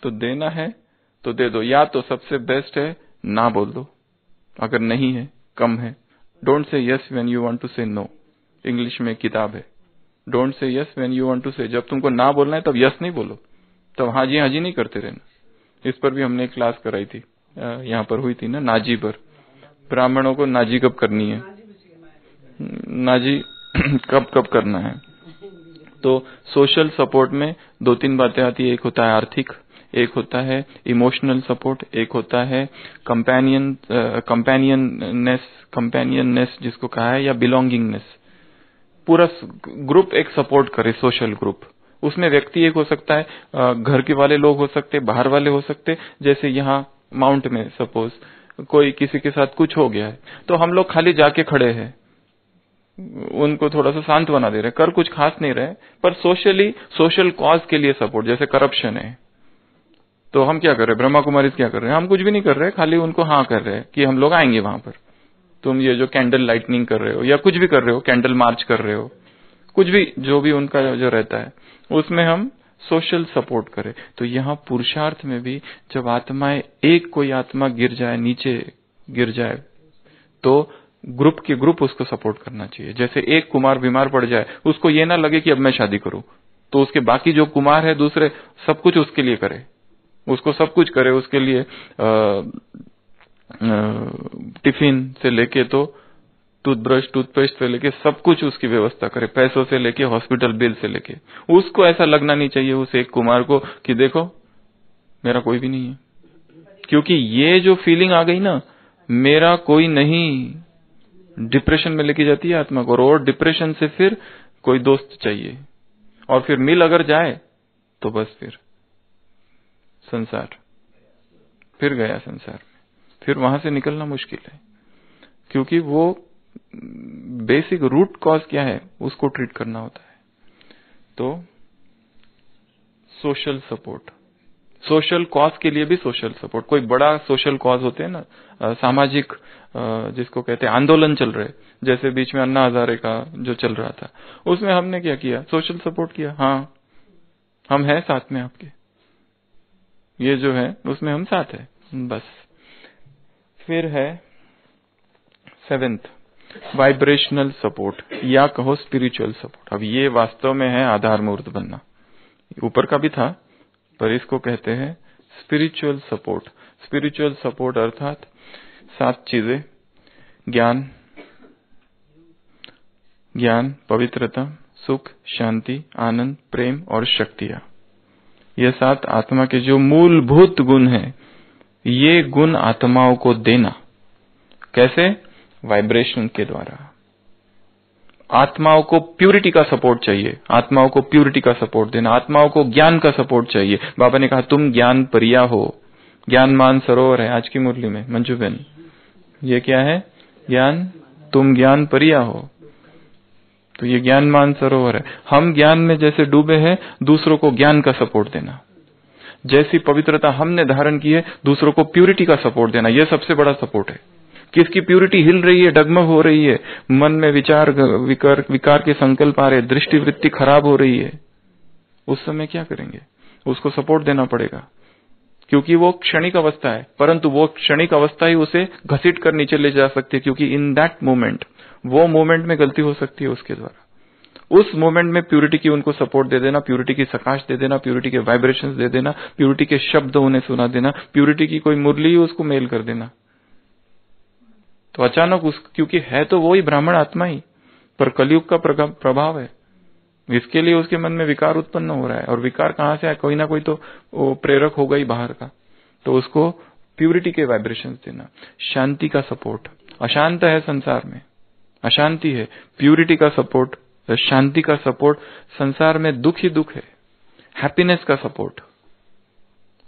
A: तो देना है तो दे दो। या तो सबसे बेस्ट है, ना बोल दो। अगर नहीं है, कम है। Don't say yes when you want to say no English में किताब है। Don't say yes when you want to say जब तुमको ना बोलना है तब यस नहीं बोलो। तब हाजी हाजी नहीं करते रहना। इस पर भी हमने एक क्लास कराई थी। यहाँ पर हुई थी ना, नाजी पर। ब्राह्मणों को नाजी कब करनी है। नाजी कब कब करना है? तो सोशल सपोर्ट में दो तीन बातें आती है। एक होता है आर्थिक, एक होता है इमोशनल सपोर्ट एक होता है कंपेनियन कंपेनियननेस कंपेनियननेस जिसको कहा है, या बिलोंगिंगनेस पूरा ग्रुप एक सपोर्ट करे सोशल ग्रुप उसमें व्यक्ति एक हो सकता है घर के वाले लोग हो सकते, बाहर वाले हो सकते, जैसे यहाँ माउंट में सपोज़ कोई किसी के साथ कुछ हो गया है तो हम लोग खाली जाके खड़े हैं। उनको थोड़ा सा शांत बना दे रहे कर कुछ खास नहीं रहे, पर सोशली सोशल कॉज के लिए सपोर्ट जैसे करप्शन है। तो हम क्या कर रहे हैं? ब्रह्मा कुमारी क्या कर रहे हैं? हम कुछ भी नहीं कर रहे, खाली उनको हाँ कर रहे हैं कि हम लोग आएँगे वहाँ पर। तुम ये जो कैंडल लाइटनिंग कर रहे हो, या कुछ भी कर रहे हो कैंडल मार्च कर रहे हो, कुछ भी, जो भी उनका जो रहता है, उसमें हम सोशल सपोर्ट करें। तो यहाँ पुरुषार्थ में भी जब आत्माएँ एक कोई आत्मा गिर जाए, नीचे गिर जाए तो ग्रुप के ग्रुप उसको सपोर्ट करना चाहिए। जैसे एक कुमार बीमार पड़ जाए, उसको ये ना लगे कि अब मैं शादी करूँ तो उसके बाकी जो कुमार है, दूसरे, सब कुछ उसके लिए करे। उसको सब कुछ करे, उसके लिए टिफ़िन से लेके तो टूथब्रश, टूथपेस्ट से लेके सब कुछ उसकी व्यवस्था करे, पैसों से लेके, हॉस्पिटल बिल से लेके। उसको ऐसा लगना नहीं चाहिए उस एक कुमार को कि देखो, मेरा कोई भी नहीं है। क्योंकि ये जो फीलिंग आ गई ना, मेरा कोई नहीं डिप्रेशन में लेके जाती है आत्मा को, और डिप्रेशन से फिर कोई दोस्त चाहिए। और फिर मिल अगर जाए तो बस फिर संसार। फिर गया संसार। फिर वहाँ से निकलना मुश्किल है। क्योंकि वो बेसिक रूट कॉज क्या है, उसको ट्रीट करना होता है। तो सोशल सपोर्ट सोशल कॉज के लिए भी सोशल सपोर्ट कोई बड़ा सोशल कॉज होते हैं ना सामाजिक जिसको कहते हैं आंदोलन चल रहे, जैसे बीच में अन्ना हजारे का जो चल रहा था। उसमें हमने क्या किया? सोशल सपोर्ट किया। हाँ हम हैं साथ में आपके। ये जो है, उसमें हम साथ हैं। बस। फिर है सेवेंथ वाइब्रेशनल सपोर्ट या कहो स्पिरिचुअल सपोर्ट अब ये वास्तव में है आधार मूर्त बनना। ऊपर का भी था, पर इसको कहते हैं स्पिरिचुअल सपोर्ट स्पिरिचुअल सपोर्ट अर्थात सात चीज़ें। ज्ञान ज्ञान, पवित्रता, सुख, शांति, आनंद, प्रेम और शक्तियाँ। ये सात आत्मा के जो मूलभूत गुण हैं ये गुण आत्माओं को देना। कैसे? वाइब्रेशन के द्वारा। आत्माओं को प्यूरिटी का सपोर्ट चाहिए। आत्माओं को प्यूरिटी का सपोर्ट देना। आत्माओं को ज्ञान का सपोर्ट चाहिए। बाबा ने कहा, तुम ज्ञान परिया हो। ज्ञान मान सरोवर है आज की मुरली में। मंजूबेन ये क्या है? ज्ञान? तुम ज्ञान परिया हो। तो ये ज्ञान मान सरोवर है। हम ज्ञान में जैसे डूबे हैं, दूसरों को ज्ञान का सपोर्ट देना। जैसी पवित्रता हमने धारण की है दूसरों को प्यूरिटी का सपोर्ट देना यह सबसे बड़ा सपोर्ट है। किसकी प्यूरिटी हिल रही है डगमग हो रही है मन में विचार विकार, विकार के संकल्प आ रहे दृष्टिवृत्ति खराब हो रही है उस समय क्या करेंगे? उसको सपोर्ट देना पड़ेगा। क्योंकि वो क्षणिक अवस्था है परंतु वो क्षणिक अवस्था ही उसे घसीट कर नीचे ले जा सकती है क्योंकि इन दैट मोमेंट वो मोमेंट में गलती हो सकती है उसके द्वारा। उस मोमेंट में प्यूरिटी की उनको सपोर्ट दे देना, प्यूरिटी की सकाश दे देना, प्यूरिटी के वाइब्रेशंस दे देना, प्यूरिटी के शब्द उन्हें सुना देना, प्यूरिटी की कोई मुरली उसको मेल कर देना। तो अचानक उस, क्योंकि है तो वो ही ब्राह्मण आत्मा ही, पर कलयुग का प्रभाव है। इसके लिए उसके मन में विकार उत्पन्न हो रहा है, और विकार कहाँ से आए कोई ना कोई तो प्रेरक होगा ही बाहर का। तो उसको प्यूरिटी के वाइब्रेशन देना, शांति का सपोर्ट। अशांत है संसार में, अशांति है, प्यूरिटी का सपोर्ट शांति का सपोर्ट संसार में दुख ही दुख है। हैप्पीनेस का सपोर्ट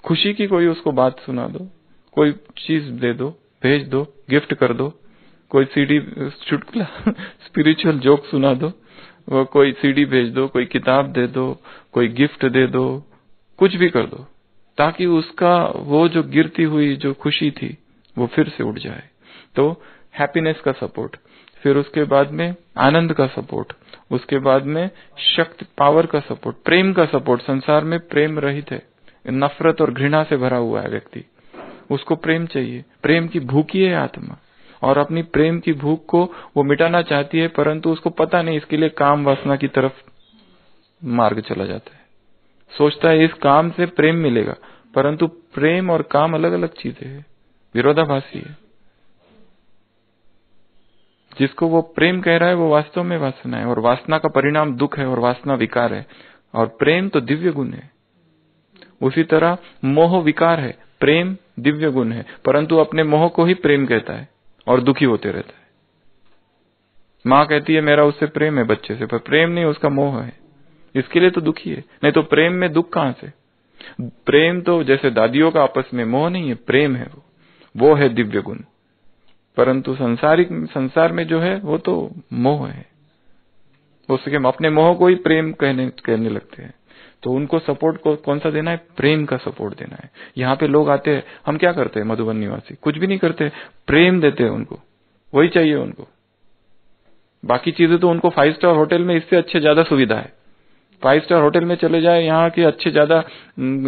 A: खुशी की कोई उसको बात सुना दो, कोई चीज़ दे दो, भेज दो गिफ्ट कर दो, कोई सीडी चुटकुला स्पिरिचुअल जोक सुना दो कोई सीडी भेज दो, कोई किताब दे दो, कोई गिफ्ट दे दो, कुछ भी कर दो, ताकि उसका वो जो गिरती हुई, जो खुशी थी, वो फिर से उठ जाए। तो हैप्पीनेस का सपोर्ट फिर उसके बाद में आनंद का सपोर्ट उसके बाद में शक्ति पावर का सपोर्ट प्रेम का सपोर्ट संसार में प्रेम रहित है। नफरत और घृणा से भरा हुआ है व्यक्ति। उसको प्रेम चाहिए। प्रेम की भूखी है आत्मा। और अपनी प्रेम की भूख को वो मिटाना चाहती है, परंतु उसको पता नहीं, इसके लिए काम वासना की तरफ़ मार्ग चला जाता है। सोचता है, इस काम से प्रेम मिलेगा, परंतु प्रेम और काम अलग अलग चीज़ें है। विरोधाभासी है। जिसको वो प्रेम कह रहा है, वो वास्तव में वासना है, और वासना का परिणाम दुख है और वासना विकार है। और प्रेम तो दिव्य गुण है। उसी तरह मोह विकार है, प्रेम दिव्य गुण है, परंतु अपने मोह को ही प्रेम कहता है, और दुखी होते रहता है। माँ कहती है, मेरा उससे प्रेम है बच्चे से, पर प्रेम नहीं, उसका मोह है। इसके लिए तो दुखी है, नहीं तो प्रेम में दुख कहाँ से? प्रेम तो जैसे दादियों का आपस में मोह नहीं है, प्रेम है वो। वो है दिव्य गुण। परंतु संसारिक, संसार में जो है, वो तो मोह है। हम अपने मोह को ही प्रेम कहने कहने लगते हैं। तो उनको सपोर्ट को, कौन सा देना है? प्रेम का सपोर्ट देना है। यहाँ पे लोग आते हैं, हम क्या करते हैं, मधुबन निवासी? कुछ भी नहीं करते, प्रेम देते हैं उनको। वही चाहिए उनको। बाकी चीज़ें तो उनको फाइव स्टार होटल में इससे अच्छे ज़्यादा सुविधा है। फाइव स्टार होटल में चले जाए, यहाँ के अच्छे ज़्यादा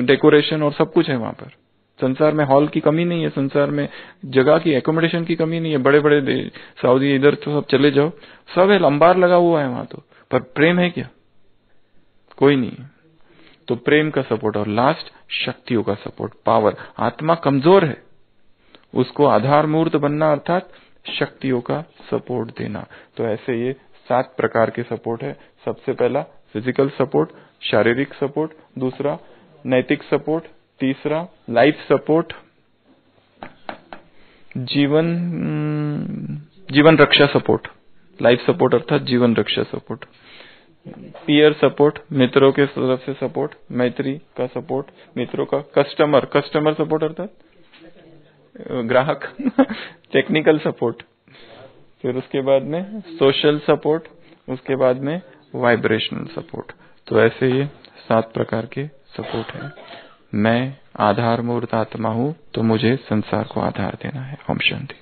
A: डेकोरेशन और सब कुछ है वहाँ पर। संसार में हॉल की कमी नहीं है, संसार में जगह की एकोमोडेशन की कमी नहीं है बड़े बड़े सऊदी इधर तो सब चले जाओ। सब है, लंबार लगा हुआ है वहाँ तो। पर प्रेम है क्या? कोई नहीं तो प्रेम का सपोर्ट और लास्ट शक्तियों का सपोर्ट पावर आत्मा कमज़ोर है। उसको आधार मूर्त बनना अर्थात शक्तियों का सपोर्ट देना। तो ऐसे ये सात प्रकार के सपोर्ट है। सबसे पहला फ़िज़िकल सपोर्ट शारीरिक सपोर्ट दूसरा नैतिक सपोर्ट तीसरा लाइफ सपोर्ट जीवन जीवन रक्षा सपोर्ट लाइफ सपोर्ट अर्थात जीवन रक्षा सपोर्ट पीयर सपोर्ट मित्रों के तरफ़ से सपोर्ट मैत्री का सपोर्ट मित्रों का कस्टमर कस्टमर सपोर्ट अर्थात ग्राहक टेक्निकल सपोर्ट फिर उसके बाद में सोशल सपोर्ट उसके बाद में वाइब्रेशनल सपोर्ट तो ऐसे ये सात प्रकार के सपोर्ट है। मैं आधार मूर्त आत्मा हूँ तो मुझे संसार को आधार देना है। ओम शांति।